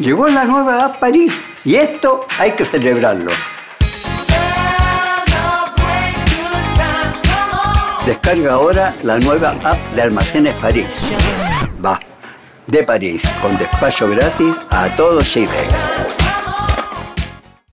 Llegó la nueva app París y esto hay que celebrarlo. Descarga ahora la nueva app de Almacenes París. Va, de París, con despacho gratis a todo Chile.